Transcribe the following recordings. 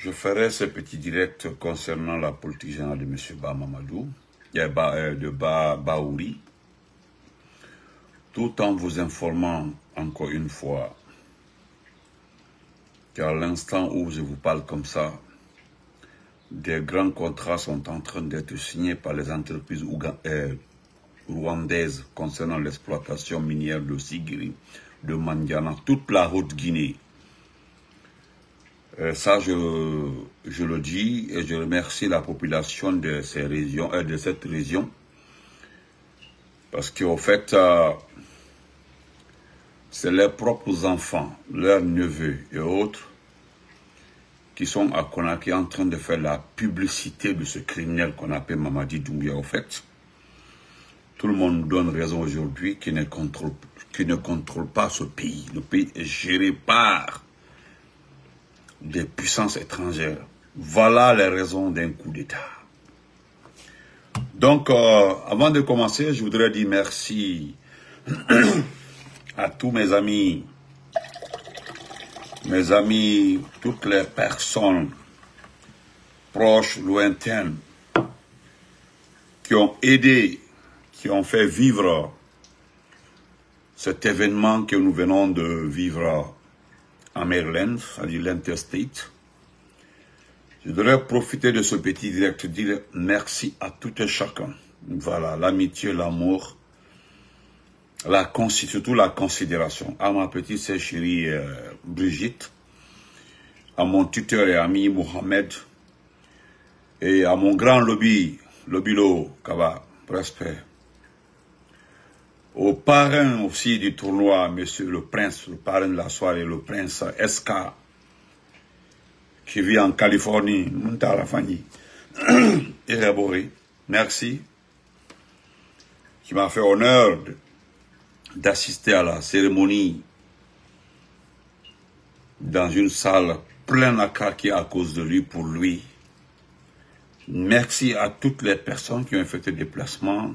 Je ferai ce petit direct concernant la politique générale de M. Ba Mamadou, euh, de Ba Baouri, tout en vous informant encore une fois qu'à l'instant où je vous parle comme ça, des grands contrats sont en train d'être signés par les entreprises euh, rwandaises concernant l'exploitation minière de Sigiri, de Mandiana, toute la haute Guinée. Euh, ça, je, je, le dis et je remercie la population de, ces régions, euh, de cette région. Parce qu'au fait, euh, c'est leurs propres enfants, leurs neveux et autres qui sont à Conakry en train de faire la publicité de ce criminel qu'on appelle Mamadi Doumbia. Au fait, tout le monde donne raison aujourd'hui qu'il ne, contrôle, ne contrôle pas ce pays. Le pays est géré par des puissances étrangères. Voilà les raisons d'un coup d'État. Donc, euh, avant de commencer, je voudrais dire merci à tous mes amis, mes amis, toutes les personnes proches, lointaines, qui ont aidé, qui ont fait vivre cet événement que nous venons de vivre à Maryland, c'est-à-dire l'interstate. Je voudrais profiter de ce petit direct dire merci à tout et chacun. Voilà, l'amitié, l'amour, la surtout la considération. À ma petite chérie euh, Brigitte, à mon tuteur et ami Mohamed, et à mon grand lobby, Lobilo Kaba, respect au parrain aussi du tournoi, monsieur le prince, le parrain de la soirée, le prince SK, qui vit en Californie, Muntara Fanny, élaboré. Merci. Qui m'a fait honneur d'assister à la cérémonie dans une salle pleine à craquer à cause de lui, pour lui. Merci à toutes les personnes qui ont effectué des déplacements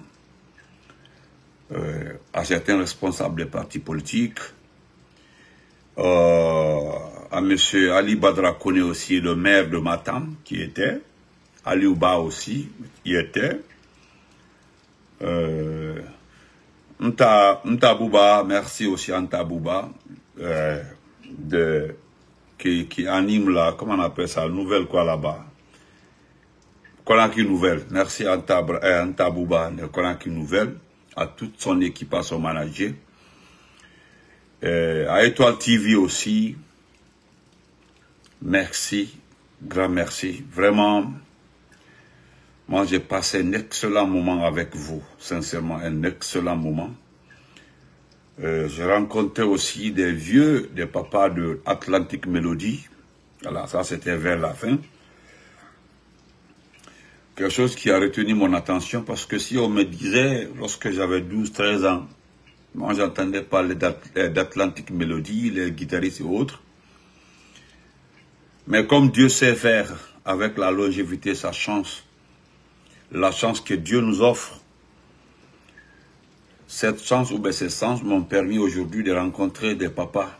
euh, à certains responsables des partis politiques, euh, à M. Ali Badra aussi, le maire de Matam, qui était, Ali Ouba aussi, qui était, euh, Nta, Bouba, merci aussi à Nta Bouba, euh, qui, qui, anime la, comment on appelle ça, nouvelle quoi là-bas. Konaki Nouvelle, merci à Nta, Nta Bouba Nouvelle à toute son équipe, à son manager. Euh, à Étoile TV aussi, merci, grand merci. Vraiment, moi j'ai passé un excellent moment avec vous, sincèrement, un excellent moment. Euh, j'ai rencontré aussi des vieux, des papas de Atlantic Melody. Voilà, ça c'était vers la fin quelque chose qui a retenu mon attention parce que si on me disait, lorsque j'avais 12-13 ans, moi j'entendais parler d'Atlantic Melody, les guitaristes et autres. Mais comme Dieu sait faire avec la longévité sa chance, la chance que Dieu nous offre, cette chance ou bien ces sens m'ont permis aujourd'hui de rencontrer des papas,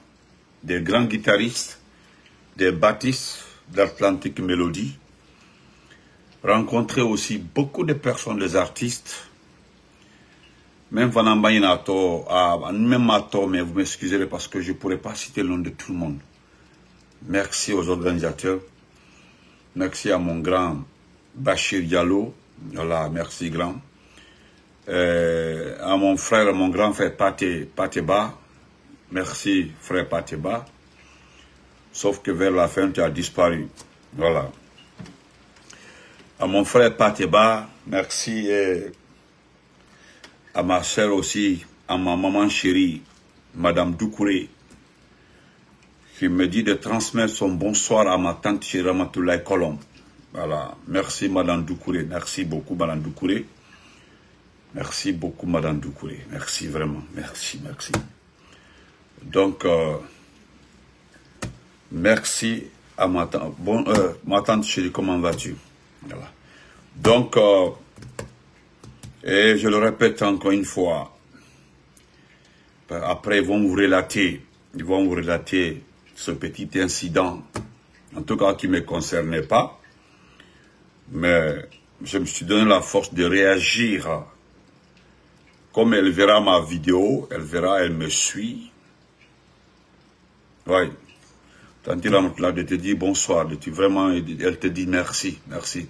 des grands guitaristes, des baptistes d'Atlantic Melody, rencontré aussi beaucoup de personnes, des artistes, même même à mais vous m'excuserez parce que je ne pourrais pas citer le nom de tout le monde. Merci aux organisateurs. Merci à mon grand Bachir Diallo. Voilà, merci grand. Euh, à mon frère, mon grand frère Pate, Pateba. Merci frère Pateba. Sauf que vers la fin, tu as disparu. Voilà à mon frère Pateba, merci, à ma soeur aussi, à ma maman chérie, Madame Doukouré, qui me dit de transmettre son bonsoir à ma tante chérie Ramatoulaye Colombe. Voilà, merci Madame Doukouré, merci beaucoup Madame Doukouré. Merci beaucoup Madame Doukouré, merci vraiment, merci, merci. Donc, euh, merci à ma tante, bon, euh, ma tante chérie, comment vas-tu? Donc, euh, et je le répète encore une fois, après ils vont vous relater, ils vont vous relater ce petit incident en tout cas qui ne me concernait pas. Mais je me suis donné la force de réagir. Comme elle verra ma vidéo, elle verra, elle me suit. Oui. Tanti là de te dire bonsoir, de te vraiment, elle te dit merci, merci.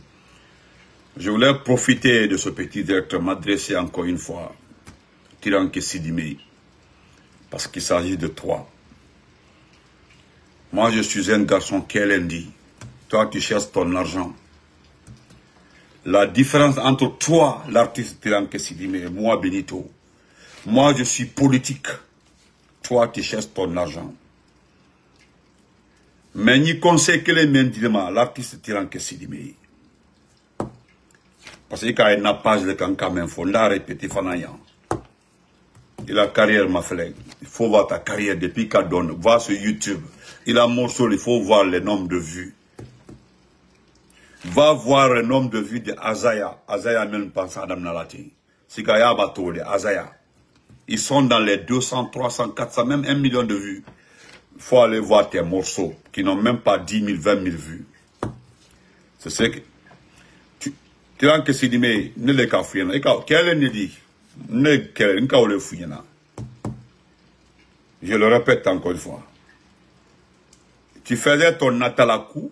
Je voulais profiter de ce petit direct, m'adresser encore une fois, Tiranke Sidime, parce qu'il s'agit de toi. Moi, je suis un garçon dit. Toi, tu cherches ton argent. La différence entre toi, l'artiste Tiranke Sidime, et moi, Benito, moi, je suis politique. Toi, tu cherches ton argent. Mais ni conseil que les mains l'artiste Tiranke Sidime. Parce qu'il y a une page de quand même, il faut la répéter. Et la carrière m'a fait. Il faut voir ta carrière depuis qu'elle donne. Va sur YouTube. Il a morceau, il faut voir le nombre de vues. Va voir le nombre de vues de Azaya. Même pense à Adam Nalati. C'est Kaya Batole, Azaya. Ils sont dans les 200, 300, 400, même 1 million de vues. Il faut aller voir tes morceaux qui n'ont même pas 10 000, 20 000 vues. C'est ce que... Tu, tu vois que dit, mais ne le cafouille. Quel est le dit Ne quel le fouille. Je le répète encore une fois tu faisais ton natalaku,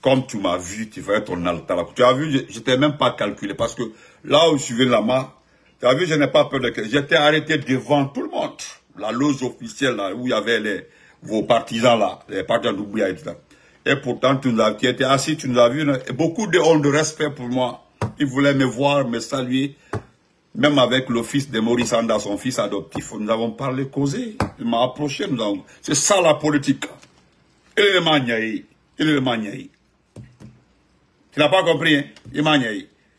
comme tu m'as vu, tu faisais ton natalaku. Tu as vu, je t'ai même pas calculé parce que là où je venu là-bas, tu as vu, je n'ai pas peur de... J'étais arrêté devant tout le monde. La loge officielle là, où il y avait les, vos partisans là, les partisans d'Oublia et tout ça. Et pourtant, tu, nous as, tu étais assis, tu nous as vu, beaucoup de ont de respect pour moi. Ils voulaient me voir, me saluer. Même avec le fils de Maurice Anda, son fils adoptif, nous avons parlé, causé. Il m'a approché, nous avons... C'est ça la politique. Il est le Il est le Tu n'as pas compris, hein? Il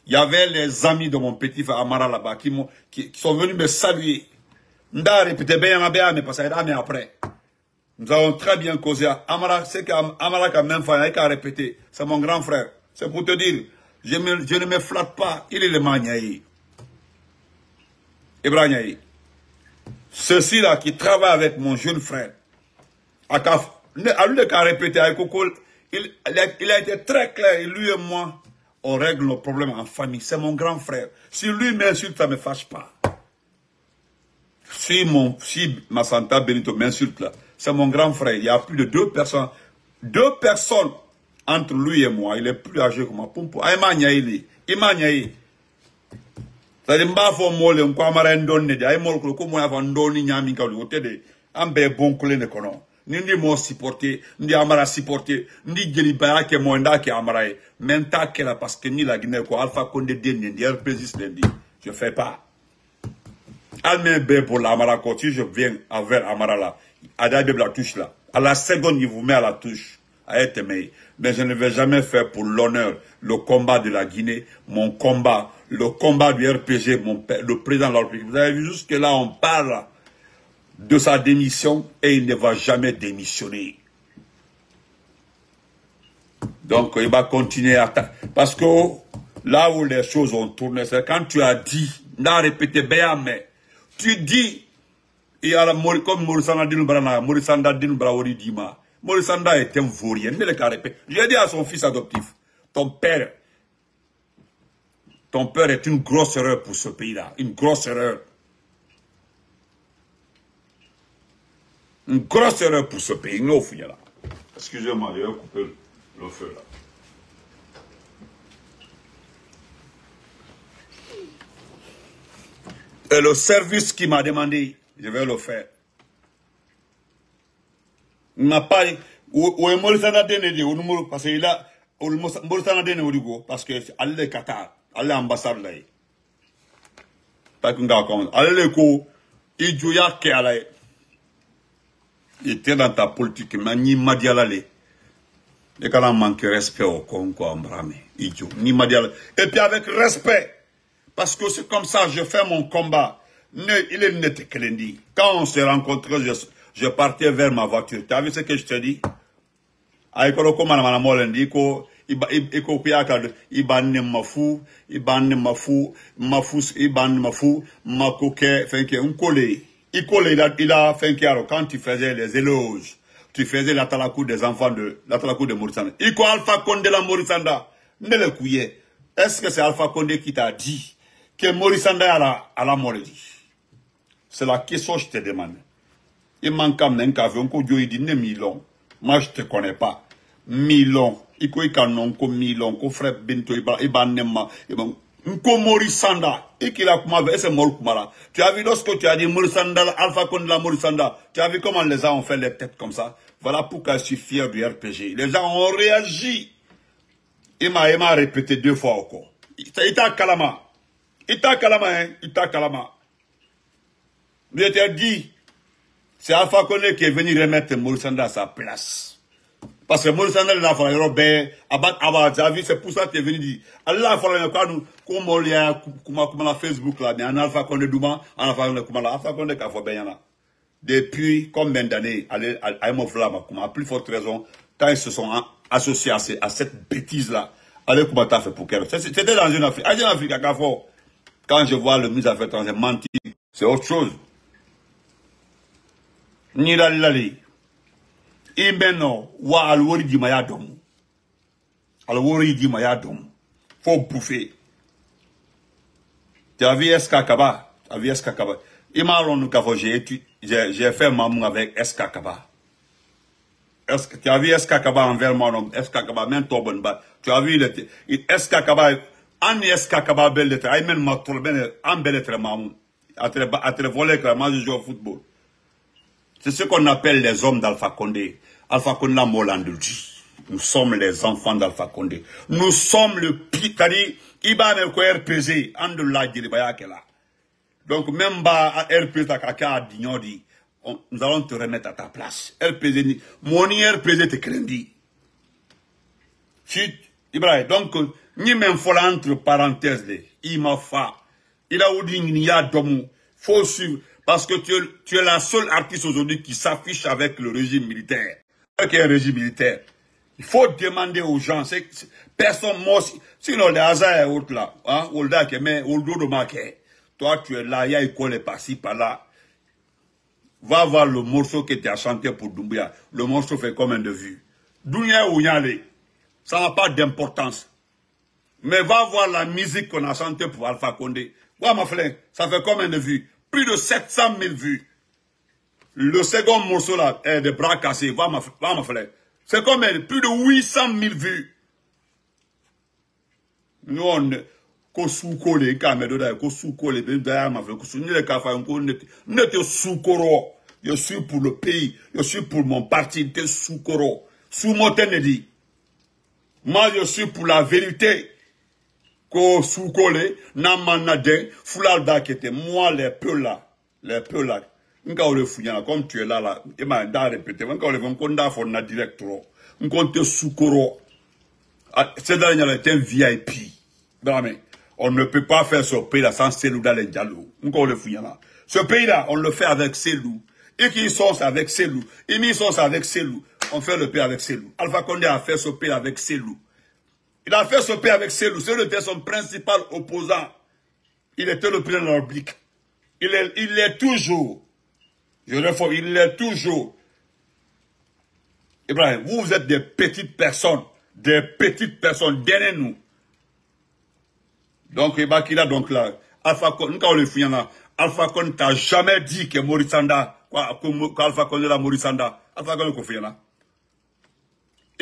Il y avait les amis de mon petit frère Amara là-bas qui, qui, sont venus me saluer. Nda répété bien, bien, mais parce que après. Nous avons très bien causé. Amara, c'est qu'Amara a même fait, il a répété. C'est mon grand frère. C'est pour te dire, je, ne me flatte pas. Il est le Magnaï. Ibrahim Ceux-ci-là qui travaillent avec mon jeune frère, à à lui de répéter avec il, il, a, été très clair, lui et moi, on règle nos problèmes en famille. C'est mon grand frère. Si lui m'insulte, ça ne me fâche pas. Si, mon, si Massanta Benito m'insulte là, c'est mon grand frère. Il y a plus de deux personnes, deux personnes entre lui et moi. Il est plus âgé que moi. Pumpo. Aïma Nyaïli. Ima Nyaïli. C'est-à-dire, m'a fait molle, m'kwa mara ndonne de. Aïma molle, ko mo ya fa ndoni nyami ka lu. Ote de, ambe bon kule ne kono ni ndi mo supporter ndi amara supporter ndi jeli baya ke mo nda ke amara ye mais ta ke la parce que ni la Guinée ko Alpha Condé den ndi RPGiste ndi je fais pas Almen be pour la amara ko si je viens avec amara là Ada la à la seconde il vous met à la touche mais je ne vais jamais faire pour l'honneur le combat de la Guinée mon combat le combat du RPG mon le président de la vous avez vu jusque là on parle de sa démission et il ne va jamais démissionner. Donc il va continuer à... Parce que là où les choses ont tourné, c'est quand tu as dit, n'a répété bien, mais tu dis, il y a la comme Mourisanda Dinbrana, Mourisanda Dinbraori Dima. Mourisanda est un vaurien, mais le répété. J'ai dit à son fils adoptif, ton père, ton père est une grosse erreur pour ce pays-là, une grosse erreur. Une grosse erreur pour ce pays. là. Excusez-moi, je vais couper le feu là. Et le service qui m'a demandé, je vais le faire. Il n'a pas... Où est Morisana Dene ou parce qu'il a... Morisana Dene ou parce que allez Qatar, allez ambassade là. Pas qu'on a comme... Allez le coup, il joue à était dans ta politique, mais ni madialale. Et quand on manque respect au Congo, Ambrame, idiot, ni madialale. Et puis avec respect, parce que c'est comme ça, je fais mon combat. Il est net dit. Quand on s'est rencontrés, je, je partais vers ma voiture. Tu as vu ce que je te dis? Iko kuyaka ibanne mafu ibanne mafu mafu ibanne mafu makoke fenke nkole il a, il a fait quand il faisait les éloges. tu faisais l'atalakou des enfants de l'atalakou de Morissanda. Iko Alpha Condé la Morissanda? Ne le. Est-ce que c'est Alpha Condé qui t'a dit que Morissanda a la, a la maladie C'est la question que je te demande. Il manque un café, on peut dire ne Milon. Moi, je te connais pas. Milon. Iko ikanon ko Milon, ko frère Binto, iba nema, iba Nko Morisanda, Ikila Kumave, c'est Mol Kumara. Tu as vu lorsque tu as dit Morisanda, Alpha Condé Morisanda, tu as vu comment les gens ont fait les têtes comme ça? Voilà pourquoi je suis fier du RPG. Les gens ont réagi. Il il m'a répété deux fois encore. Il t'a kalama. Il t'a kalama, hein. Il t'a kalama. Je t'ai dit, c'est Alpha Condé qui est venu remettre Morisanda à sa place. Parce que Morisanda l'a fait Robert, Abat Abadjavi, c'est pour ça que tu es venu dire. Allah fait quoi nous, comme on l'a, comme la Facebook là, mais en Alpha Condé Douma, en Alpha Condé Koumala, Alpha Condé Kafo Benyana. Depuis combien d'années, à comme à plus forte raison, quand ils se sont associés à, ces, à cette bêtise là, allez comment t'as fait pour qu'elle. C'était dans une Afrique, en Afrique. Quand je vois le ministre des Affaires étrangères mentir, c'est autre chose. Ni la lali. Imeno wa alwori di maya dom. Alwori di maya dom. Faut bouffer. Tu as vu SK Kaba? Tu as vu SK Kaba? Imaron nous kavo j'ai fait mamou avec SK Kaba. Tu as vu SK Kaba envers moi non? SK Kaba même toi. Tu as vu le SK Kaba an SK Kaba belle lettre? Ay men ma trop ben en belle lettre mamou. À te à te voler que moi je joue au football. C'est ce qu'on appelle les hommes d'Alpha Condé. Alpha Condé l'a dit. Nous sommes les enfants d'Alpha Condé. Nous sommes le pire. C'est-à-dire, Iba ne ko RPZ, Andullah Djilibaya là. Donc, même ba RPZ kaka dignodi, nous allons te remettre à ta place. RPZ, mon RPZ te craindit. Ibrahim, donc, ni même entre parenthèses, il m'a. Il a dit, il y a domu. Faut suivre. Parce que tu es, la seule artiste aujourd'hui qui s'affiche avec le régime militaire. Régime militaire. Il faut demander aux gens, c'est, personne, moi, sinon les hasards et autres là, hein, Oldo de. Toi, tu es là, il y a école par-ci, par-là. Va voir le morceau que tu as chanté pour Doumbia. Le morceau fait combien de vues? Dounia ou Yale. Ça n'a pas d'importance. Mais va voir la musique qu'on a chantée pour Alpha Condé. Ouais, ma frère, ça fait combien de vues? Plus de 700 000 vues. Le second morceau là, est de bras cassés. Va, ma, va, ma frère. C'est combien Plus de 800 000 vues. Nous, on ko sukole ka me do da ko sukole be da ma fe ko sunile ka fa ko net net sukoro je suis pour le pays je suis pour mon parti de sukoro sous ne dit moi je suis pour la vérité ko sukole na manade fulal da kete moi les peu là les peu là nka ole funyana comme tu es là là et ma da répéter nka ole fon ko nda fo na directro nko te sukoro c'est dans un VIP Bramé. On ne peut pas faire ce pays-là sans Selou dans les dialogues. le Ce pays-là, on le fait avec Selou. Et qui sont avec Selou. Et qui sont avec Selou. On fait le pays avec Selou. Alpha Condé a fait ce pays avec Selou. Il a fait ce pays avec Selou. Selou était son principal opposant. Il était le président de. Il est, toujours. Je réforme, il est toujours. Ibrahim, vous, vous êtes des petites personnes. Des petites personnes derrière nous. Donc, il a donc là, Alpha Condé, Alpha Condé t'a jamais dit que Morissanda, qu'Alpha Condé la Morissanda, Alpha Condé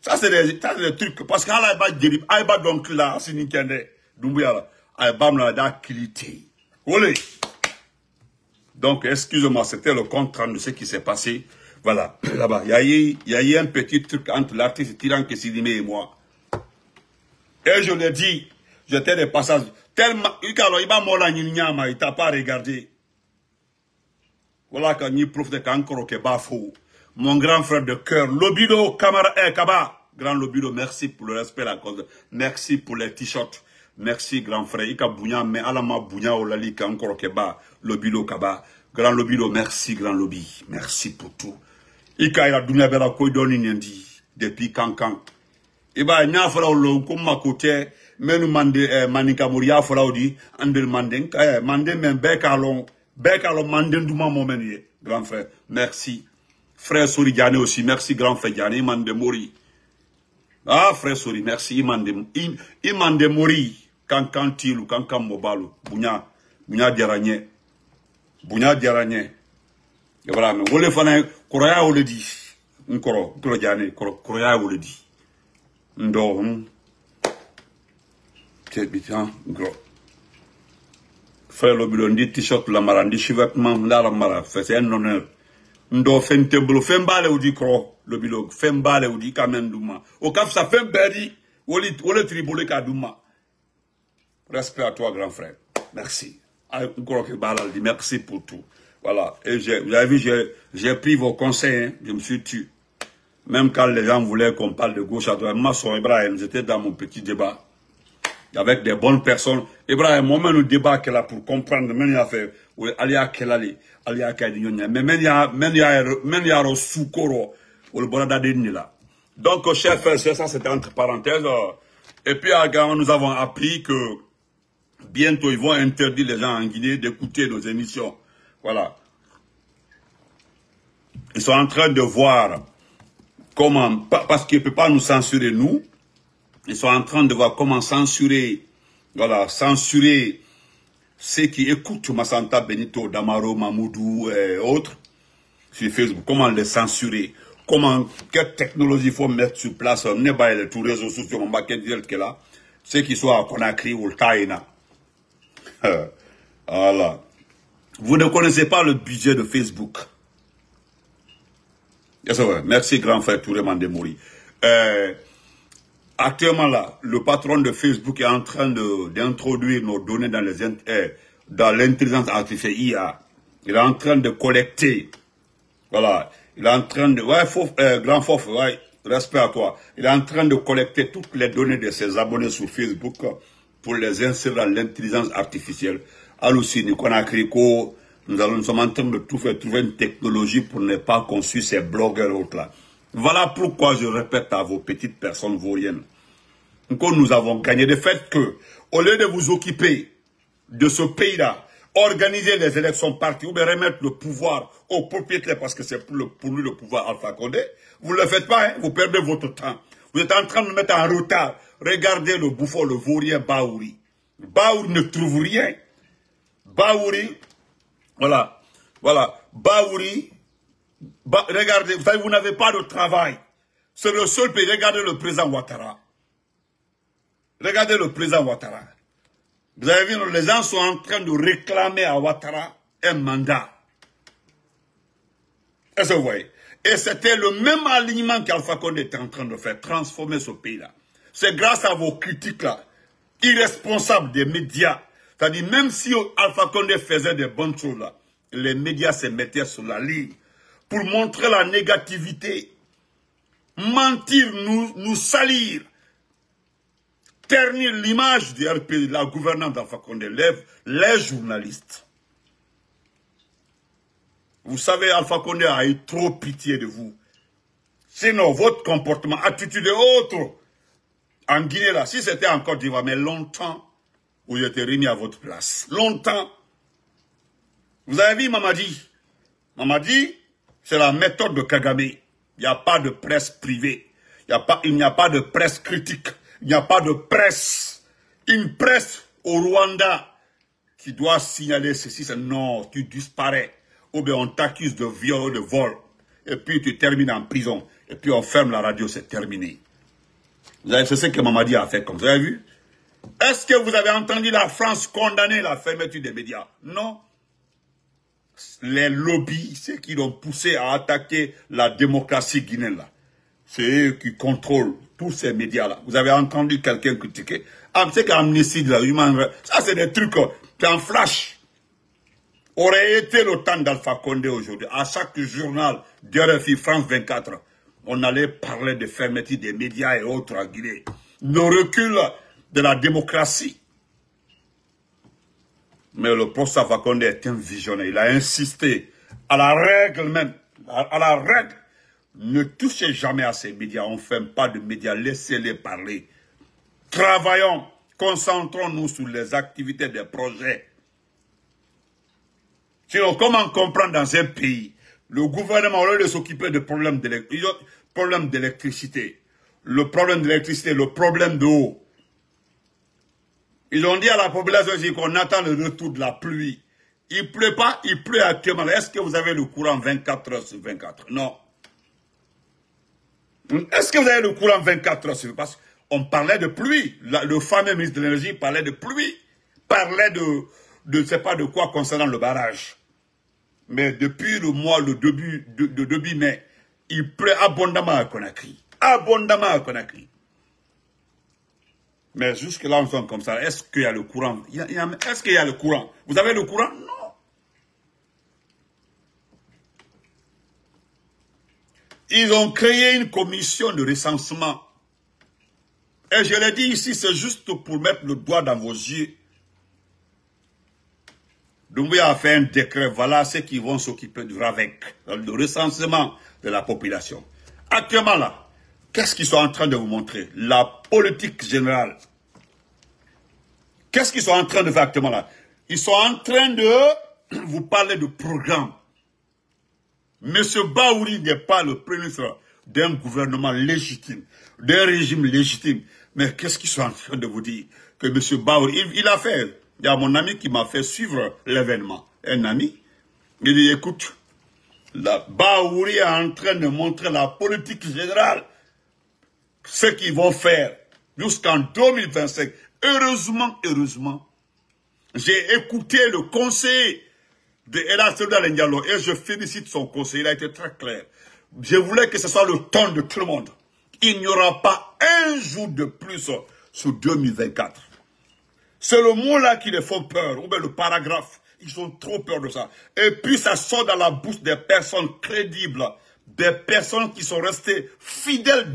ça c'est des, des trucs. Parce que ala ba jerib ay ba donc là si ni kende dumbuya la ay bam la da olé. Donc excusez-moi c'était le compte de ce qui s'est passé. Voilà. Là-bas. Il y a eu il y a eu un petit truc entre l'artiste Tiran Kessidime et moi. Et je l'ai dit. J'étais des passages tellement il va mola nyama. Il t'a pas regardé. Voilà quand ni prof de kankoro ke bafo. Mon grand frère de cœur, Lobido Kamara eh, Kaba. Grand Lobilo, merci pour le respect, la cause. Merci pour les t-shirts. Merci, grand frère. Ika Bounya, mais Alama Bounya, Olali, encore Keba, Lobilo Kaba. Grand Lobilo, merci, grand lobby. Merci pour tout. Ika ila dunia bela koidoni nyendi. Depuis Kankan. Iba nya fala olo kuma kote menu mande eh, manika muria fala odi andel mande eh, mande men beka long beka long mande nduma momeni grand frère merci frère Sori Diané aussi merci grand frère Diané mande mori. Ah frère Sori merci imande imande mori. Kankan tilu kankan mobalu bunya bunya diaranye bunya diaranye Ibrahim wole fana koroya wole di. Nkoro nkoro Diané koroya wole di. Ndo bien gros. Frère lobilo ndi t-shirt la mara ndi chevêtement la mara c'est un honneur ndo fente blo fembale udi kro lobilo fembale udi kamen duma o kaf sa fembedi woli woli tribole ka duma respect à toi grand frère. Merci. Encore que balal dit merci pour tout. Voilà. Et vous avez vu j'ai pris vos conseils hein, je me suis tué. Même quand les gens voulaient qu'on parle de gauche à droite, moi, son Ibrahim, j'étais dans mon petit débat. Avec des bonnes personnes. Ibrahim, moi, le débat qu'elle a pour comprendre, même il a fait, ali a kelali, ali a kadinyonya, mais même il y a, même il y a, même il y a un soukoro, ou le bonada de là. Donc, chef, ça c'était entre parenthèses. Et puis, nous avons appris que bientôt ils vont interdire les gens en Guinée d'écouter nos émissions. Voilà. Ils sont en train de voir comment, parce qu'ils ne peuvent pas nous censurer, nous, ils sont en train de voir comment censurer, voilà, censurer ceux qui écoutent Massanta Benito, Damaro, Mamoudou et autres sur Facebook, comment les censurer, comment, quelle technologie faut mettre sur place, on pas tous les réseaux sociaux, on va ceux qui sont à Conakry ou Taïna. voilà. Vous ne connaissez pas le budget de Facebook. Merci, grand frère Touré Mandemori. Euh, actuellement, là, le patron de Facebook est en train d'introduire nos données dans euh, l'intelligence artificielle IA. Il est en train de collecter. Voilà. Il est en train de... Ouais, euh, grand fof, ouais, respect à toi. Il est en train de collecter toutes les données de ses abonnés sur Facebook pour les insérer dans l'intelligence artificielle. Halluciné, créé nous, allons, nous sommes en train de trouver une technologie pour ne pas qu'on ces blogueurs autres là. Voilà pourquoi je répète à vos petites personnes vauriennes que nous avons gagné. Le fait que, au lieu de vous occuper de ce pays-là, organiser les élections parties ou bien remettre le pouvoir aux propriétaires parce que c'est pour, lui le pouvoir Alpha Condé, vous ne le faites pas, hein, vous perdez votre temps. Vous êtes en train de mettre en retard. Regardez le bouffon, le vaurien Baouri. Baouri ne trouve rien. Baouri voilà. Voilà. Baouri. Regardez, vous n'avez pas de travail. C'est le seul pays. Regardez le président Ouattara. Regardez le président Ouattara. Vous avez vu, les gens sont en train de réclamer à Ouattara un mandat. Et c'était le même alignement qu'Alpha Condé était en train de faire, transformer ce pays-là. C'est grâce à vos critiques-là, irresponsables des médias, c'est-à-dire, même si Alpha Condé faisait des bonnes choses les médias se mettaient sur la ligne pour montrer la négativité, mentir, nous, nous salir, ternir l'image du RP, la gouvernante d'Alpha Condé, les, les journalistes. Vous savez, Alpha Condé a eu trop pitié de vous. Sinon, votre comportement, attitude et autres, en Guinée, là, si c'était encore d'Ivoire, mais longtemps, vous êtes remis à votre place. Longtemps. Vous avez vu Mamadi? Mamadi, c'est la méthode de Kagame. Il n'y a pas de presse privée. Il n'y a, pas de presse critique. Il n'y a pas de presse. Une presse au Rwanda qui doit signaler ceci, c'est non, tu disparais. Ou bien on t'accuse de viol, de vol. Et puis tu termines en prison. Et puis on ferme la radio, c'est terminé. C'est ce que Mamadi a fait, comme vous avez vu? Est-ce que vous avez entendu la France condamner la fermeture des médias? Non. Les lobbies, ceux qui l'ont poussé à attaquer la démocratie guinéenne, là. C'est eux qui contrôlent tous ces médias-là. Vous avez entendu quelqu'un critiquer Ah, c'est qu'Amnesty, ça c'est des trucs qui en flash. Aurait été le temps d'Alpha Condé aujourd'hui. À chaque journal, RFI France 24, on allait parler de fermeture des médias et autres à Guinée. Le recul de la démocratie. Mais le professeur Fakonde est un visionnaire. Il a insisté à la règle même, à, la règle. Ne touchez jamais à ces médias. On ne fait pas de médias. Laissez-les parler. Travaillons. Concentrons-nous sur les activités des projets. Comment comprendre dans un pays, le gouvernement, au lieu de s'occuper des problèmes d'électricité, le problème d'électricité, le problème d'eau, ils ont dit à la population qu'on attend le retour de la pluie. Il pleut pas, il pleut actuellement. Est-ce que vous avez le courant 24 heures sur 24 Non. Est-ce que vous avez le courant 24 heures sur 24 Parce qu'on parlait de pluie. Le fameux ministre de l'énergie parlait de pluie. Parlait de, de ne sais pas de quoi concernant le barrage. Mais depuis le mois, le début, de, de début mai, il pleut abondamment à Conakry. Abondamment à Conakry. Mais jusque-là, on sommes comme ça. Est-ce qu'il y a le courant? Est-ce qu'il y a le courant? Vous avez le courant? Non. Ils ont créé une commission de recensement. Et je l'ai dit ici, c'est juste pour mettre le doigt dans vos yeux. Doumbouya a fait un décret, voilà ceux qui vont s'occuper du RAVEC, le recensement de la population. Actuellement là, Qu'est-ce qu'ils sont en train de vous montrer? La politique générale. Qu'est-ce qu'ils sont en train de faire actuellement là? Ils sont en train de vous parler de programme. Monsieur Baouri n'est pas le premier ministre d'un gouvernement légitime, d'un régime légitime. Mais qu'est-ce qu'ils sont en train de vous dire? Que Monsieur Baouri, il, a fait, il y a mon ami qui m'a fait suivre l'événement. Un ami, il dit, écoute, la Baouri est en train de montrer la politique générale ce qu'ils vont faire jusqu'en 2025. Heureusement, heureusement, j'ai écouté le conseil de Ndialo et je félicite son conseil, il a été très clair. Je voulais que ce soit le temps de tout le monde. Il n'y aura pas un jour de plus sur 2024. C'est le mot-là qui les font peur, ou bien le paragraphe. Ils ont trop peur de ça. Et puis ça sort dans la bouche des personnes crédibles des personnes qui sont restées fidèles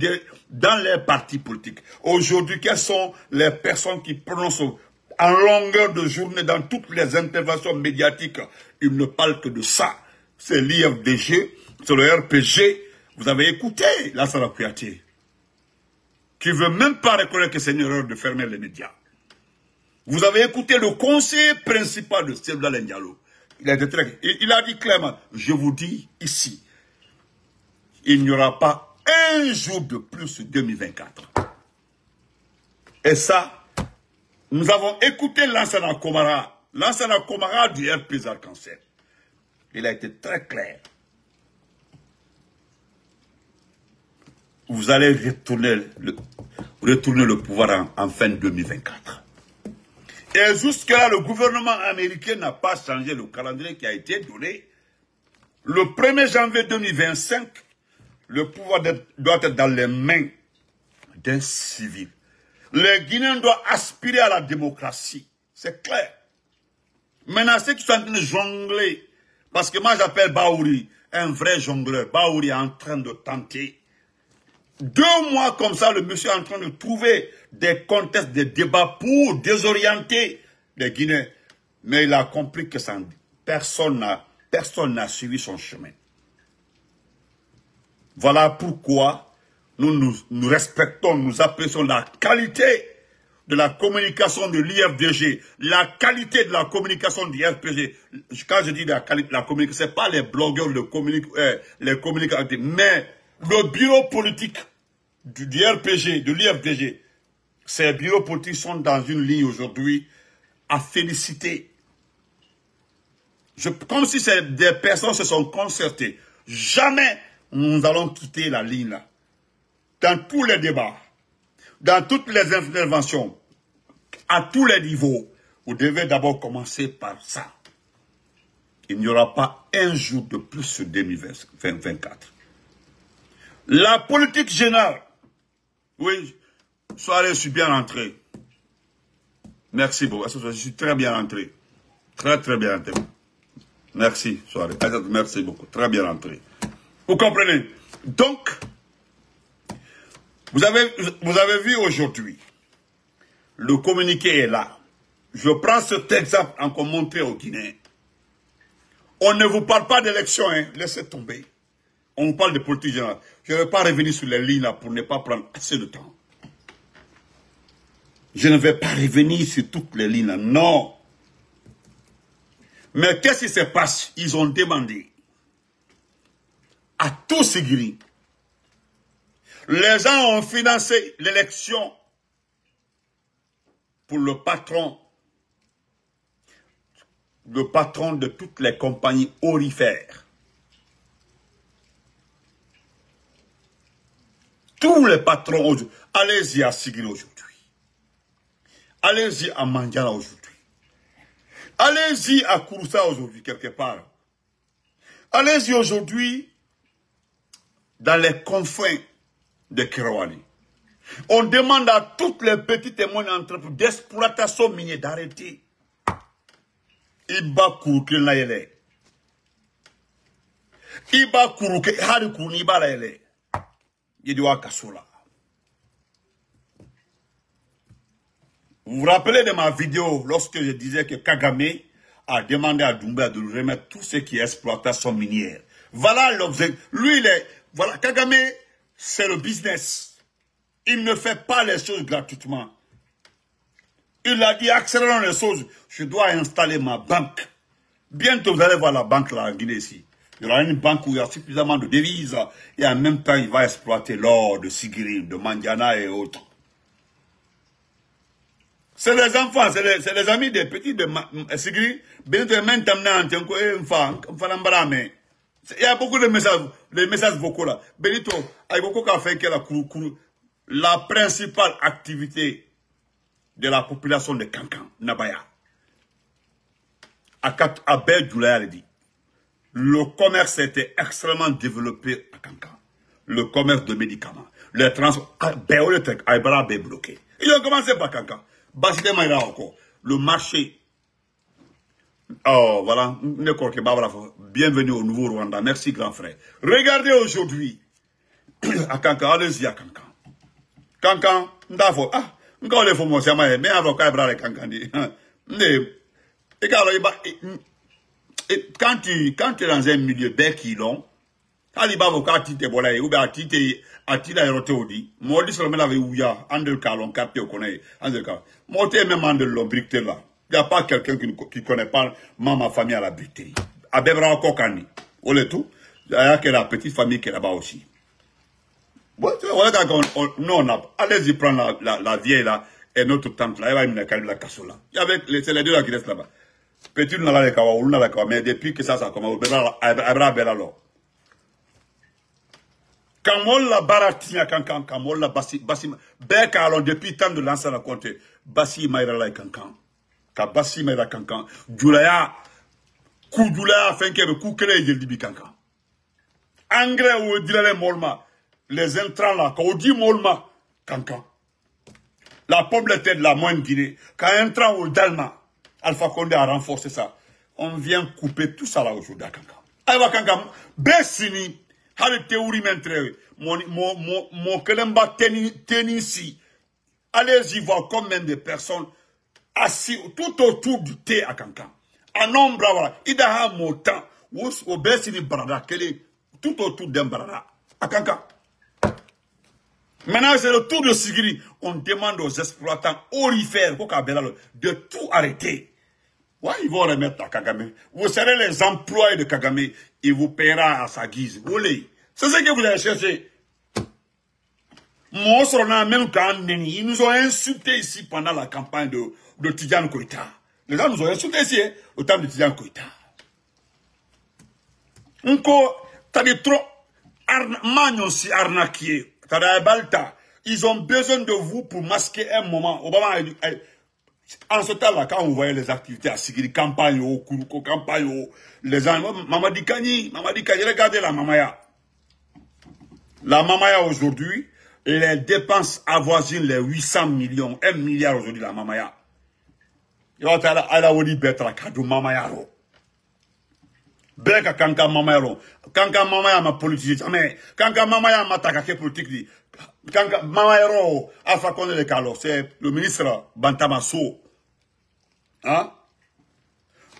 dans les partis politiques. Aujourd'hui, quelles sont les personnes qui prononcent en longueur de journée dans toutes les interventions médiatiques Ils ne parlent que de ça. C'est l'IFDG, c'est le RPG. Vous avez écouté la Kouyaté, qui ne veut même pas reconnaître que c'est une erreur de fermer les médias. Vous avez écouté le conseiller principal de. Il a, il a dit clairement, je vous dis ici, il n'y aura pas un jour de plus en 2024. Et ça, nous avons écouté l'ancien Komara, l'ancien Komara du RP Arc-en-Ciel. Il a été très clair. Vous allez retourner le, retourner le pouvoir en, en fin 2024. Et jusque-là, le gouvernement américain n'a pas changé le calendrier qui a été donné. Le 1er janvier 2025, le pouvoir doit être dans les mains d'un civil. Les Guinéens doivent aspirer à la démocratie. C'est clair. Maintenant, ceux qui sont en train de jongler, parce que moi j'appelle Baouri un vrai jongleur. Baouri est en train de tenter. Deux mois comme ça, le monsieur est en train de trouver des contestes, des débats pour désorienter les Guinéens. Mais il a compris que personne n'a suivi son chemin. Voilà pourquoi nous, respectons, nous apprécions la qualité de la communication de l'IFDG, la qualité de la communication du RPG. Quand je dis la qualité de la communication, ce n'est pas les blogueurs, euh, les communicateurs, mais le bureau politique du, RPG, de l'IFDG, ces bureaux politiques sont dans une ligne aujourd'hui à féliciter. Comme si des personnes se sont concertées. Jamais nous allons quitter la ligne. Dans tous les débats, dans toutes les interventions, à tous les niveaux, vous devez d'abord commencer par ça. Il n'y aura pas un jour de plus sur 2024. La politique générale, oui, soirée, je suis bien rentré. Merci beaucoup. Je suis très bien rentré? Très, très bien rentré. Merci, soirée. Merci beaucoup. Très bien rentré. Vous comprenez? Donc, Vous avez, vu aujourd'hui, le communiqué est là. Je prends cet exemple encore montré au Guinée. On ne vous parle pas d'élection, hein. laissez tomber. On parle de politique générale. Je ne vais pas revenir sur les lignes là pour ne pas prendre assez de temps. Je ne vais pas revenir sur toutes les lignes. Non. Mais qu'est-ce qui se passe? Ils ont demandé à tous ces gris. Les gens ont financé l'élection pour le patron, le patron de toutes les compagnies orifères. Tous les patrons, allez-y à Sigiri aujourd'hui. Allez-y à Mandjala aujourd'hui. Allez-y à Kouroussa aujourd'hui, quelque part. Allez-y aujourd'hui dans les confins de Kirawani. On demande à toutes les petites et moyennes entreprises d'exploitation minière d'arrêter. Iba kuruke na yele. Iba kuruke hari kuruni iba la yele. Yediwa kasola. Vous vous rappelez de ma vidéo lorsque je disais que Kagame a demandé à Doumbé de lui remettre tout ce qui est exploitation minière. Voilà l'objet. Lui, il est, voilà, Kagame, c'est le business. Il ne fait pas les choses gratuitement. Il a dit, accélérons les choses. Je dois installer ma banque. Bientôt, vous allez voir la banque là en Guinée ici. Il y aura une banque où il y a suffisamment de devises. Et en même temps, il va exploiter l'or de Sigiri, de Mandiana et autres. C'est les enfants, c'est les, amis des petits de Sigri. Il y a beaucoup de messages, les messages vocaux là. Benito, il y a fait que la, la principale activité de la population de Kankan, Nabaya, à, dit, le commerce était extrêmement développé à Kankan. Le commerce de médicaments, le transport, à bloqué. Ils ont commencé par Kankan le marché. Oh, voilà. Bienvenue au nouveau Rwanda. Merci, grand frère. Regardez aujourd'hui. À Kankan, allez-y à Kankan. Kankan, ndafo. Ah, nga ole fo mo sama e me avocat bra le Kankan di. Quand tu quand tu es dans un milieu bec qui long, hali ba avocat ti te bola ou ba ti te atila yɔrɔ tɛ o di mɔdi sɔrɔ la bɛ wuya an de ka lɔn kapte o kɔnɔ ye an de ka mɔgɔ tɛ même an de lɔn la y a pas quelqu'un qui qui connaît pas ma famille à la briqueterie a bɛɛ bɛra kɔ kan ni o le tout a kɛ la petite famille qui est là-bas aussi. Bon non on allez-y prendre la, la, la vieille là et notre tante là elle va minɛ kari la kaso la il y avait c'est les deux là qui restent là-bas. Petite nana le kawa olu nana kawa mais depuis que ça ça commence o bɛɛ bɛra a bɛra bɛɛ la la baratia kankan quand la basi basi be ka alon depuis temps de lancer la compte basi mayra la kankan ka basi mayra kankan. Julaya ku julaya fenke be ku kele je dibi kankan. Engrais ou dilale molma les intrants là ka odi molma kankan. La pomme de de la moindre Guinée. Quand intrant au dalma Alpha Condé a renforcé ça. On vient couper tout ça là aujourd'hui à kankan. Aywa kankan. Besini hali théorie m'intéresse mon mon mon mon kelemba tenisi. Allez-y voir combien de personnes assis tout autour du thé à Kankan en nombre voilà il a un montant au besini barada tout autour d'un barada à Kankan Maintenant, c'est le tour de Sigiri. On demande aux exploitants orifères de tout arrêter. Ouais, ils vont remettre à Kagame. Vous serez les employés de Kagame. Il vous paiera à sa guise. C'est ce que vous avez cherché. Ils nous ont insultés ici pendant la campagne de, de Tidjane Koïta. Les gens nous ont insultés ici, hein, au temps de Tidjane Koïta. Encore, t'as des trop, magnon si arnaquier. T'as des balta. Ils ont besoin de vous pour masquer un moment. Obama en ce temps-là, quand vous voyez les activités à Sigiri, campagne au Kourouko, campagne au, les gens, Mamadi Kani, Mamadi Kani, regardez la Mamaya. La Mamaya aujourd'hui, les dépenses avoisinent les 800 millions, 1 milliard aujourd'hui la Mamaya. Yo tala ala wodi betra kadu Mamaya ro. Beka kanka Mamaya ro. Kanka Mamaya ma politique mais kanka Mamaya ma takake politique. Kanka, Mama Yoro, Alpha Condé de Carlos, c'est le ministre Bantamasso. Hein?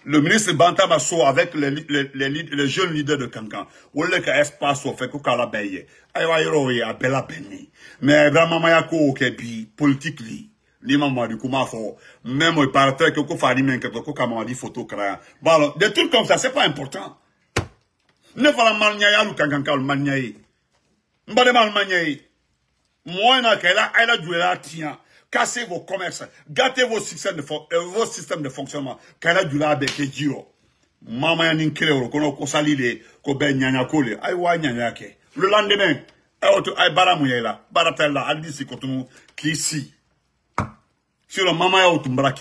Le ministre Bantamasso avec les, les, les, les, jeunes leaders de Kankan. Ou le ka espace fait que kala baye. Ayo Yoro ya bela beni. Mais vraiment Mama Yako kebi politique li. Ni maman du kuma fo. Même il paraîtrait que ko fari men ko kama di photo kra. Bon, des trucs comme ça, c'est pas important. Ne fala malnyaya lu Kankan ka malnyaye. Mbade mal malnyaye. Moi, elle du tient. Cassez vos commerces. Gâtez vos systèmes de, euh, vos systèmes de fonctionnement. Kala. Mama kono ko salile, ko ben nyanya kole. Ay wa nyanya ke. Le lendemain, ay oto ay baramuyela, baratella, kotumu, mama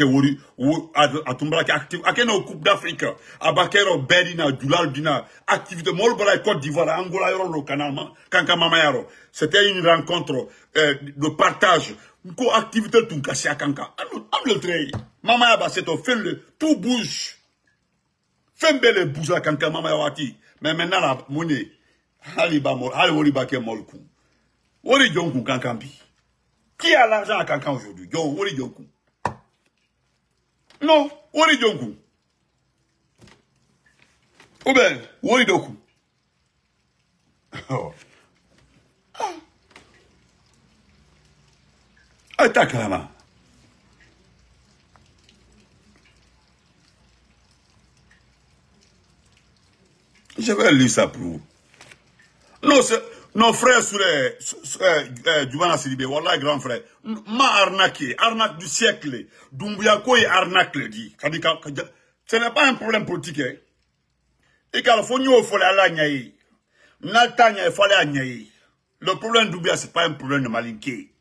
wori active d'Afrique abakero bedina dulal dina activité mol bala Côte d'Ivoire Angola c'était une rencontre euh, de partage Mko aktivite l tou nkasi akanka. Am l trey. Mama ya baseto fen le tou bouj. Fen be le bouj akanka mama ya wati. Men men nan la mouni. Hali ba mol. Hali woli ba ke mol kou. Woli jon kou kankan bi. Ki a l ajan akankan oujodi? Jon, woli jon kou. Non, woli jon kou. Ou ben, woli jon kou. Oh. Attaque la main. Je vais lire ça pour vous. Non, c'est... Non, frère sur Djoubana Sidibé, voilà, grand frère. Ma arnaqué, arnaque du siècle. Doumbouya est arnaque, dit. Ce n'est pas un problème politique. Hein. Et quand il faut nous faut aller Nyaï. Naltanya, il faut à. Le problème Doumbia, ce n'est pas un problème de malinqué.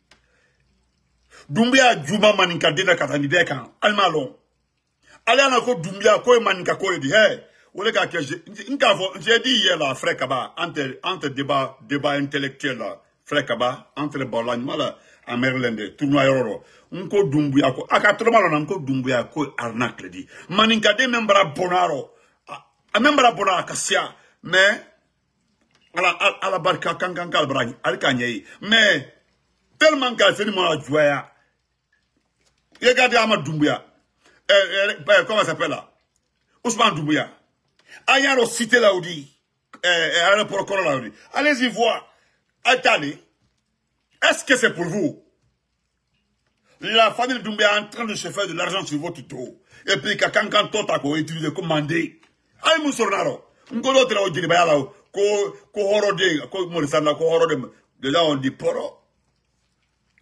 Doumbia, Djouma Maninka, Dena Katanideka, Almalon. Allez, on a quoi Doumbia, quoi Maninka, quoi, dit, hey wole ka kɛ nka fɔ j'ai dit hier là frère Kaba entre débat débat intellectuel là frère Kaba entre bɔla ɲuman la en Maryland tournoi yɔrɔ rɔ n ko Dumbuya ko a ka tɔrɔma la n ko Dumbuya ko arnaque di. Maninkaden min bara bɔnna rɔ a min bara bɔnna ka mais ala ala barika kan kan ale k'a mais tellement que seni ma juguya regardez Ama Dumbuya euh, euh, comment ça s'appelle là? Ousmane Dumbuya Ayaro cité là où dit, là où allez-y voir, attendez, est-ce que c'est pour vous? La famille Doumbé est en train de se faire de l'argent sur votre dos. Et puis, quand quand toi t'as utilisé comme mandé, aïe moussornaro, ngolo tra o jiri bayala ko ko horode ko morisana ko horode déjà on dit poro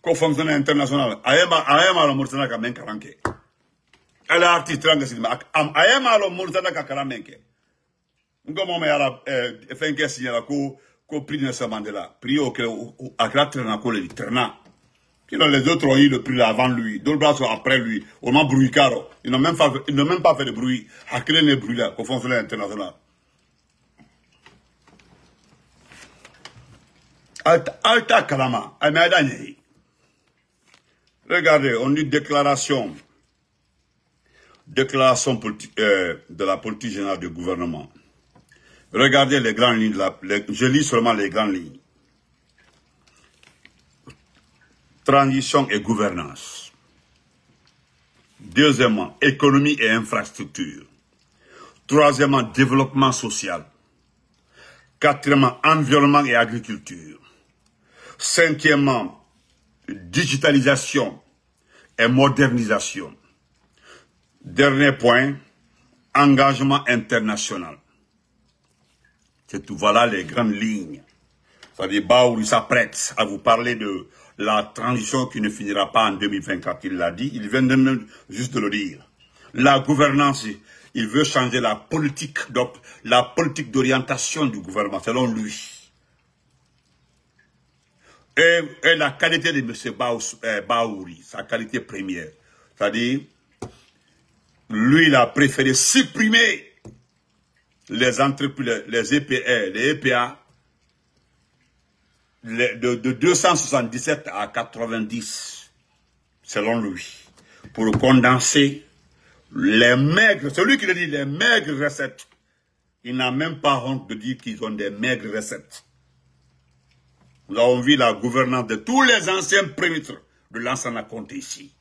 ko fonctionnaire international ayema ayema la morisana ka men karanke ala artiste ranga sidima. Ayema la morisana ka karamenke nga mɔmɔ yala ɛɛ fɛn kɛ signala ko ko prix Nelson Mandela. Prix au que a kɛra tɛrɛna ko le tɛrɛna Sinon, les autres ont eu le prix avant lui, d'autres sont après lui. On m'a bruit caro. Ils n'ont même pas, ils même pas fait de bruit. À créer les bruits là, qu'au fonctionnaire international. Alta Kalama, Regardez, on dit déclaration, déclaration euh, de la politique générale du gouvernement. Regardez les grandes lignes. je lis seulement les grandes lignes. Transition et gouvernance. Deuxièmement, économie et infrastructure. Troisièmement, développement social. Quatrièmement, environnement et agriculture. Cinquièmement, digitalisation et modernisation. Dernier point, engagement international. C'est tout. Voilà les grandes lignes. C'est-à-dire, Baouri s'apprête à vous parler de la transition qui ne finira pas en 2024. Il l'a dit. Il vient de, juste de le dire. La gouvernance, il veut changer la politique, la politique d'orientation du gouvernement, selon lui. Et, la qualité de M. Euh, Baouri, sa qualité première. C'est-à-dire, lui, il a préféré supprimer les entreprises, les EPA, les EPA, de, 277 à 90, selon lui, pour condenser les maigres, celui qui le dit, les maigres recettes. Il n'a même pas honte de dire qu'ils ont des maigres recettes. Nous avons vu la gouvernance de tous les anciens prémitres de Lansana Conté ici.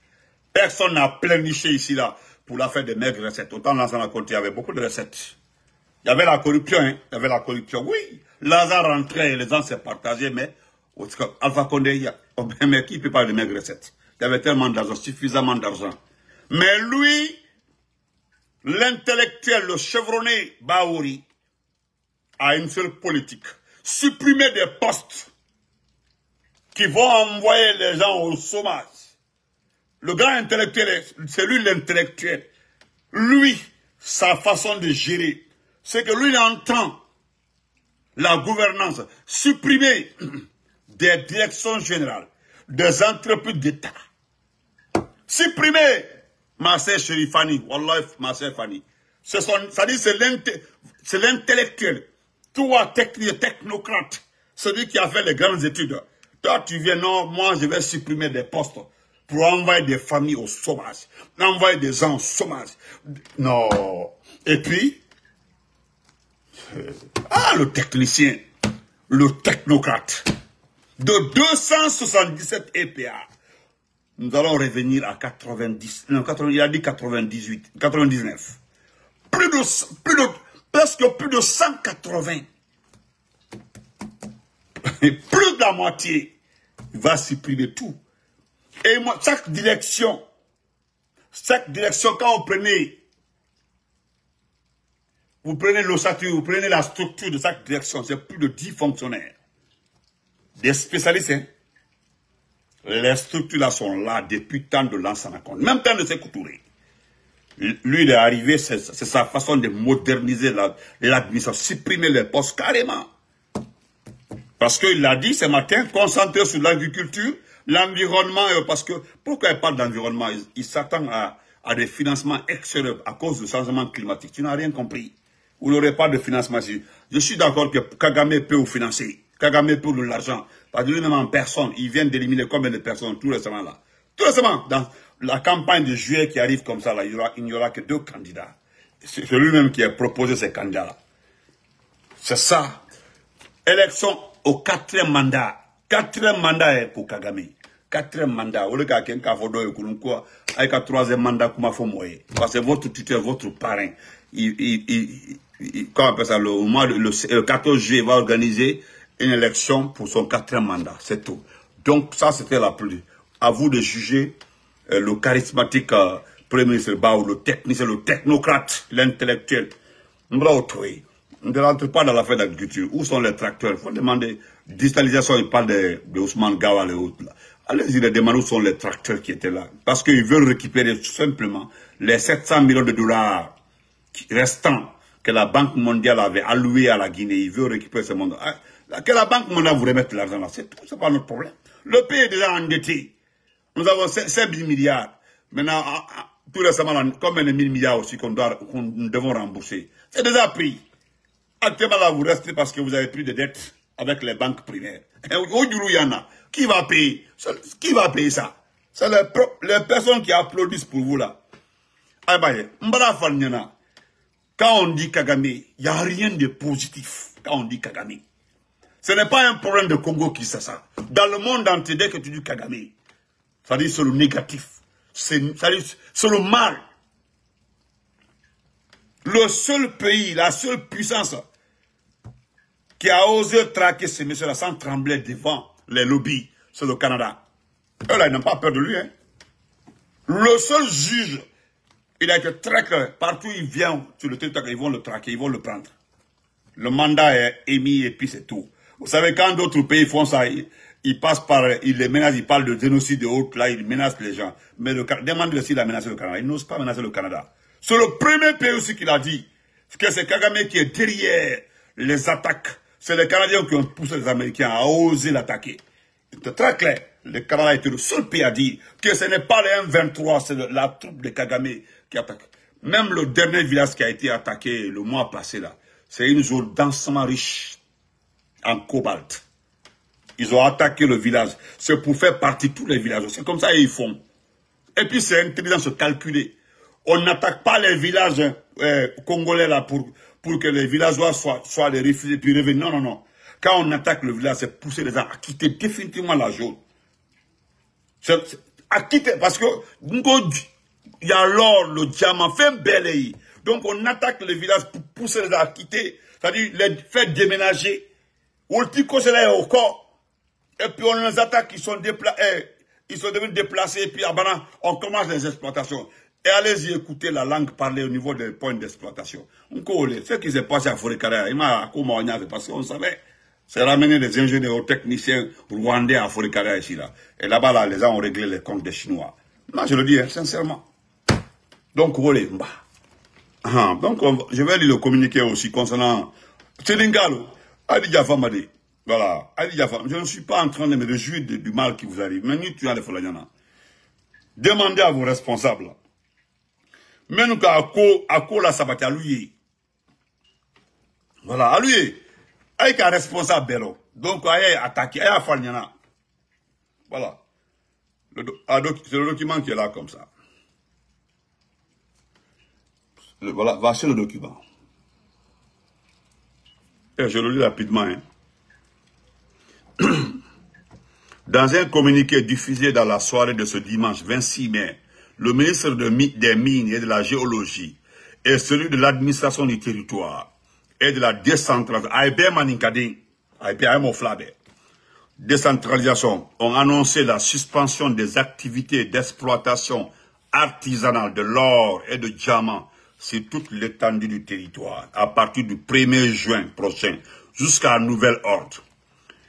Personne n'a pléniché ici, là, pour la faire des maigres recettes. Autant Lansana Conté avait beaucoup de recettes. Il y avait la corruption, hein. Il y avait la corruption. Oui, Lazare rentrait les gens se partageaient, mais Alpha Condé, il y a, mais qui peut parler de maigres recettes? Il y avait tellement d'argent, suffisamment d'argent. Mais lui, l'intellectuel, le chevronné Baouri, a une seule politique. Supprimer des postes qui vont envoyer les gens au chômage. Le grand intellectuel, c'est lui l'intellectuel. Lui, sa façon de gérer, c'est que lui, il entend la gouvernance, supprimer des directions générales, des entreprises d'État, supprimer Marseille Chérifani, Wallah Marseille Fani. C'est c'est l'intellectuel, toi technocrate, celui qui a fait les grandes études. Toi, tu viens, non, moi, je vais supprimer des postes pour envoyer des familles au chômage, envoyer des gens au chômage. Non. Et puis, euh, ah, le technicien, le technocrate, de 277 EPA, nous allons revenir à 90, non, 80, il a dit 98, 99. Plus de, plus de, presque plus de 180. Et plus de la moitié va supprimer tout. Et moi, chaque direction, chaque direction, quand on prenait, vous prenez l'ossature, vous prenez la structure de chaque direction, c'est plus de 10 fonctionnaires. Des spécialistes, hein. Les structures là sont là depuis tant de compte. Même tant de ses couturiers. Lui, il est arrivé, c'est sa façon de moderniser l'administration, supprimer les postes carrément. Parce qu'il l'a dit ce matin, concentré sur l'agriculture, l'environnement, parce que, pourquoi il parle d'environnement? Il, s'attend à, des financements extérieurs à cause du changement climatique. Tu n'as rien compris. Vous n'aurez pas de financement. Je suis d'accord que Kagame peut vous financer. Kagame peut l'argent. Parce que lui-même personne, il vient d'éliminer combien de personnes tout récemment là? Tout récemment, dans la campagne de juillet qui arrive comme ça, là, il n'y aura, que deux candidats. C'est lui-même qui a proposé ces candidats-là. C'est ça. Élection au quatrième mandat. Quatrième mandat pour Kagame. Quatrième mandat. Au lieu qu'à quelqu'un avec un troisième mandat, comment faut Parce que votre tuteur, votre parrain, il, comment on appelle ça, le, le, le 14 juillet, va organiser une élection pour son quatrième mandat. C'est tout. Donc, ça, c'était la plus. À vous de juger euh, le charismatique euh, Premier ministre Bao, le technicien, le technocrate, l'intellectuel. On ne rentre pas dans l'affaire d'agriculture. Où sont les tracteurs? Il faut demander. Digitalisation, il parle de, de Ousmane Gawal et autres. Allez-y les demander où sont les tracteurs qui étaient là? Parce qu'ils veulent récupérer tout simplement les 700 millions de dollars restants que la Banque mondiale avait alloués à la Guinée. Ils veulent récupérer ce monde. Ah, que la Banque mondiale vous remette l'argent là, c'est tout, c'est pas notre problème. Le pays est déjà endetté. Nous avons 5 000 milliards. Maintenant, ah, ah, tout récemment, combien de 1000 milliards aussi qu'on doit, devons rembourser? C'est déjà pris. Actuellement, là, vous restez parce que vous avez pris des dettes avec les banques primaires. A. Qui va payer? Qui va payer ça? C'est les, les, personnes qui applaudissent pour vous là. Quand on dit Kagame, il n'y a rien de positif quand on dit Kagame. Ce n'est pas un problème de Congo qui c'est ça. Dans le monde entier, dès que tu dis Kagame, ça dit c'est le négatif. C'est le mal. Le seul pays, la seule puissance qui a osé traquer ces messieurs-là sans trembler devant les lobbies, c'est le Canada. Eux là, ils n'ont pas peur de lui. Hein. Le seul juge, il a été très clair. Partout il vient sur le territoire, ils vont le traquer, ils vont le prendre. Le mandat est émis et puis c'est tout. Vous savez, quand d'autres pays font ça, ils, passent par, ils les menacent, ils parlent de génocide et autres, là, ils menacent les gens. Mais le, demande s'il a menacé le Canada. Il n'ose pas menacer le Canada. C'est le premier pays aussi qu'il a dit que c'est Kagame qui est derrière les attaques. C'est les Canadiens qui ont poussé les Américains à oser l'attaquer. C'est très clair. Le Canada était le seul pays à dire que ce n'est pas les M23, c'est la troupe de Kagame qui attaque. Même le dernier village qui a été attaqué le mois passé là, c'est une zone densément riche en cobalt. Ils ont attaqué le village. C'est pour faire partie de tous les villages. C'est comme ça qu'ils font. Et puis c'est intelligent se calculer. On n'attaque pas les villages euh, congolais là pour, pour que les villageois soient, soient les réfugiés puis reviennent. Non, non, non. Quand on attaque le village, c'est pousser les gens à quitter définitivement la zone. à quitter, parce que il y a l'or, le diamant, fait un bel Donc on attaque le village pour pousser les gens à quitter, c'est-à-dire les faire déménager. Ou le au corps. Et puis on les attaque, ils sont déplacés, eh, ils sont devenus déplacés, et puis on commence les exploitations. Et allez-y écouter la langue parlée au niveau des points d'exploitation. Ce qui s'est passé à Forécaré, il m'a parce qu'on savait. C'est ramener des ingénieurs techniciens rwandais à Forécaré ici. Là. Et là-bas, là, les gens ont réglé les comptes des Chinois. Moi, je le dis, hein, sincèrement. Donc. Ah, donc, je vais lui le communiquer aussi concernant Tselingalo. Adi Jaffa m'a dit. Voilà, Adi Jaffa. Je ne suis pas en train de me réjouir du mal qui vous arrive. Mais nous, tu as les Demandez à vos responsables même ka ako ako la sabati à voilà à lui. Ay ka responsable donc ay attaqué ay falnyana voilà. C'est le document qui est là comme ça. Voilà voici le document. Et je le lis rapidement hein. Dans un communiqué diffusé dans la soirée de ce dimanche 26 mai le ministre des Mines et de la Géologie et celui de l'administration du territoire et de la décentralisation, décentralisation ont annoncé la suspension des activités d'exploitation artisanale de l'or et de diamants sur toute l'étendue du territoire à partir du 1er juin prochain jusqu'à nouvel ordre.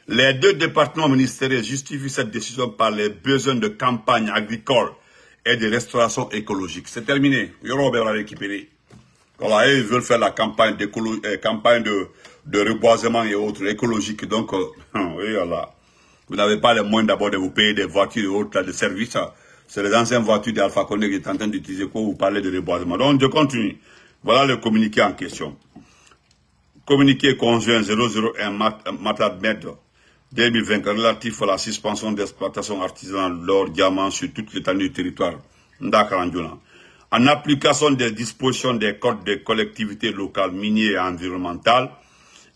Les deux départements ministériels justifient cette décision par les besoins de campagne agricole et de restauration écologique. C'est terminé. Voilà, ils veulent faire la campagne, euh, campagne de, de reboisement et autres écologiques. Donc, euh, voilà. Vous n'avez pas les moyens d'abord de vous payer des voitures et autres, de services. Hein. C'est les anciennes voitures d'Alpha Condé qui sont en train d'utiliser pour vous parler de reboisement. Donc, je continue. Voilà le communiqué en question. Communiqué conjoint 001 Matadmed 2020 relatif à la suspension d'exploitation artisanale l'or diamant sur toute l'étendue du territoire en application des dispositions des codes des collectivités locales minières et environnementales,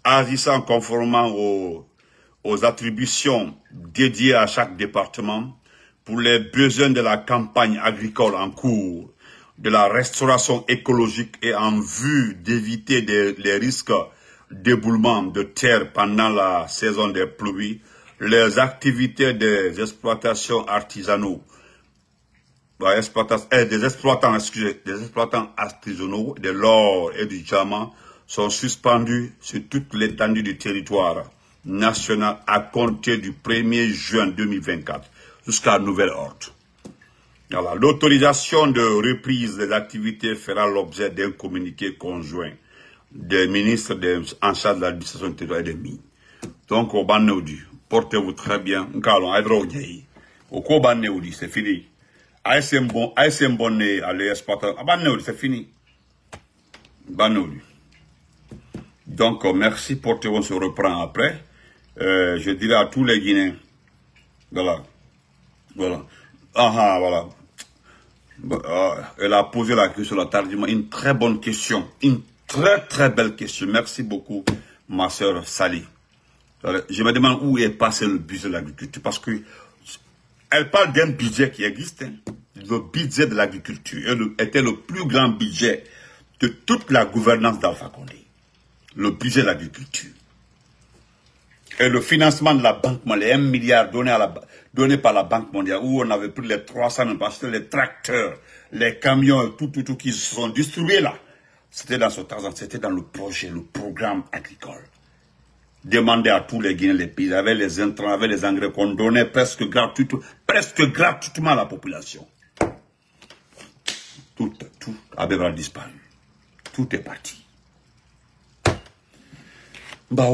agissant conformément aux, aux attributions dédiées à chaque département pour les besoins de la campagne agricole en cours, de la restauration écologique et en vue d'éviter les risques d'éboulement de terre pendant la saison des pluies, les activités des exploitations artisanaux, eh, des exploitants, excusez, des exploitants artisanaux de l'or et du diamant sont suspendus sur toute l'étendue du territoire national à compter du 1er juin 2024 jusqu'à nouvel ordre. L'autorisation de reprise des activités fera l'objet d'un communiqué conjoint des ministres en charge de l'administration territoriale des mines. Donc, au Banneudi, portez-vous très bien. Au c'est fini. ASM bon, ASM bonné à l'exploitation. Banneudi, c'est fini. Banneudi. Donc, merci, portez-vous, on se reprend après. Euh, je dirais à tous les Guinéens. Voilà. Voilà. Ah, ah voilà. Ah, elle a posé la question là tardivement. Une très bonne question. Une Très, très belle question. Merci beaucoup, ma soeur Sally. Je me demande où est passé le budget de l'agriculture parce que elle parle d'un budget qui existe. Le budget de l'agriculture était le plus grand budget de toute la gouvernance d'Alpha Condé. Le budget de l'agriculture. Et le financement de la Banque mondiale, 1 milliard donné par la Banque mondiale, où on avait pris les 300 000 parce que les tracteurs, les camions, tout, tout, tout qui se sont distribués là. C'était dans ce temps, c'était dans le projet, le programme agricole. Demander à tous les Guinéens, les pays, avec les intrants, avec les engrais qu'on donnait presque gratuitement, presque gratuitement à la population. Tout, tout avait disparu. Tout est parti. Bah,